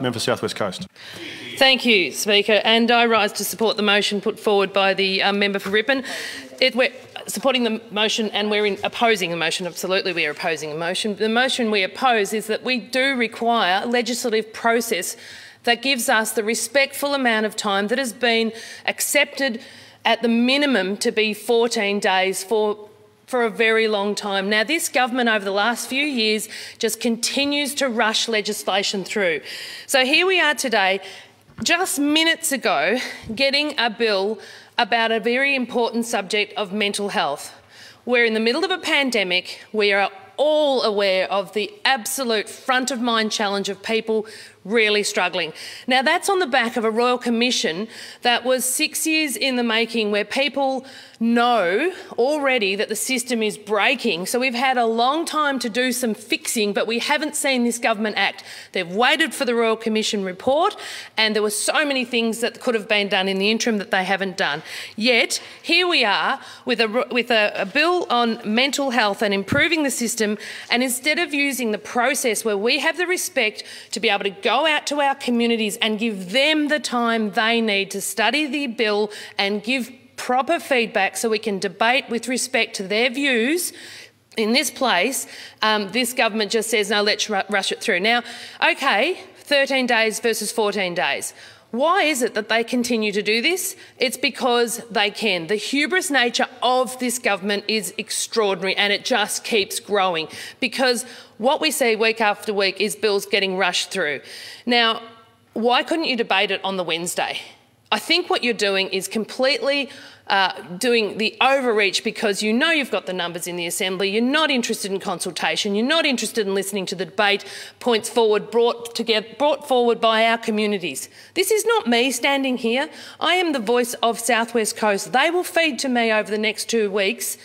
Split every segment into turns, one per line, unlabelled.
Member for South West Coast.
Thank you, Speaker. And I rise to support the motion put forward by the um, member for Ripon. It, we're supporting the motion and we're in opposing the motion. Absolutely, we are opposing the motion. The motion we oppose is that we do require a legislative process that gives us the respectful amount of time that has been accepted at the minimum to be 14 days for for a very long time. Now, this government over the last few years just continues to rush legislation through. So here we are today, just minutes ago, getting a bill about a very important subject of mental health. We're in the middle of a pandemic. We are all aware of the absolute front of mind challenge of people really struggling. Now, that's on the back of a Royal Commission that was six years in the making, where people know already that the system is breaking. So we've had a long time to do some fixing, but we haven't seen this government act. They've waited for the Royal Commission report, and there were so many things that could have been done in the interim that they haven't done. Yet, here we are with a, with a, a bill on mental health and improving the system, and instead of using the process where we have the respect to be able to go go out to our communities and give them the time they need to study the bill and give proper feedback so we can debate with respect to their views in this place, um, this government just says, no, let's rush it through. Now, okay, 13 days versus 14 days. Why is it that they continue to do this? It's because they can. The hubris nature of this government is extraordinary and it just keeps growing because what we see week after week is bills getting rushed through. Now, why couldn't you debate it on the Wednesday? I think what you're doing is completely uh, doing the overreach because you know you've got the numbers in the Assembly, you're not interested in consultation, you're not interested in listening to the debate points forward brought, together, brought forward by our communities. This is not me standing here. I am the voice of South West Coast. They will feed to me over the next two weeks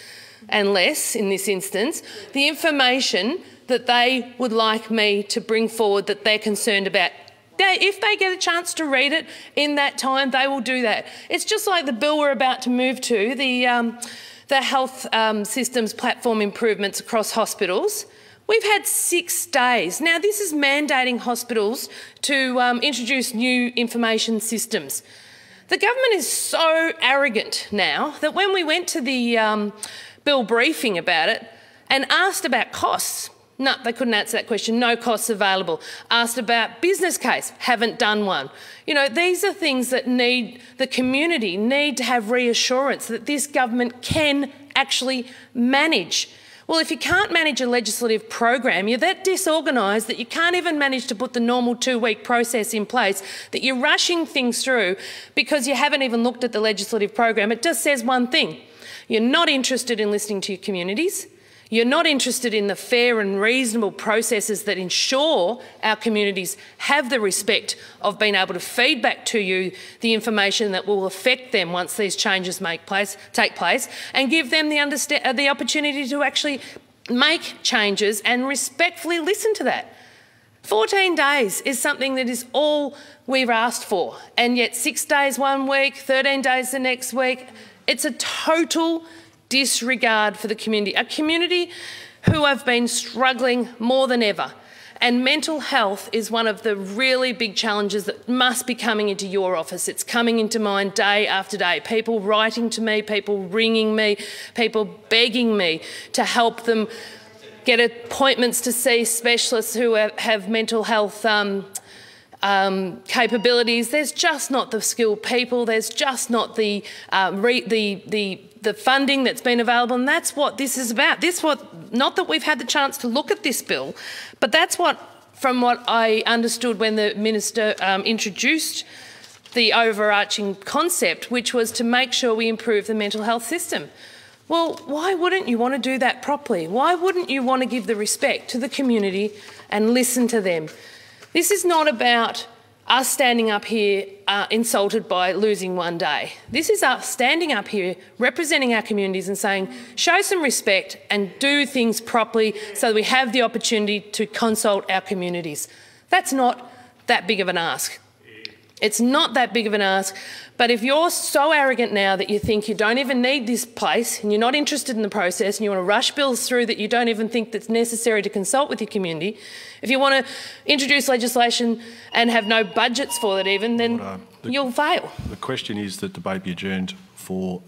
and less in this instance the information that they would like me to bring forward that they're concerned about they, if they get a chance to read it in that time, they will do that. It's just like the bill we're about to move to, the, um, the health um, systems platform improvements across hospitals. We've had six days. Now, this is mandating hospitals to um, introduce new information systems. The government is so arrogant now that when we went to the um, bill briefing about it and asked about costs, no, they couldn't answer that question. No costs available. Asked about business case, haven't done one. You know, these are things that need the community need to have reassurance that this government can actually manage. Well, if you can't manage a legislative program, you're that disorganised that you can't even manage to put the normal two-week process in place, that you're rushing things through because you haven't even looked at the legislative program. It just says one thing. You're not interested in listening to your communities. You're not interested in the fair and reasonable processes that ensure our communities have the respect of being able to feed back to you the information that will affect them once these changes place, take place and give them the, uh, the opportunity to actually make changes and respectfully listen to that. 14 days is something that is all we've asked for, and yet six days one week, 13 days the next week. It's a total disregard for the community, a community who have been struggling more than ever. And mental health is one of the really big challenges that must be coming into your office. It's coming into mine day after day. People writing to me, people ringing me, people begging me to help them get appointments to see specialists who have, mental health um, um, capabilities. There's just not the skilled people. There's just not the, uh, the, the the funding that's been available, and that's what this is about. This what not that we've had the chance to look at this bill, but that's what, from what I understood when the minister um, introduced the overarching concept, which was to make sure we improve the mental health system. Well, why wouldn't you want to do that properly? Why wouldn't you want to give the respect to the community and listen to them? This is not about us standing up here uh, insulted by losing one day. This is us standing up here representing our communities and saying, show some respect and do things properly so that we have the opportunity to consult our communities. That's not that big of an ask. It's not that big of an ask. But if you're so arrogant now that you think you don't even need this place and you're not interested in the process and you want to rush bills through that you don't even think that's necessary to consult with your community, if you want to introduce legislation and have no budgets for it even, then
The-
you'll fail.
The question is that debate be adjourned for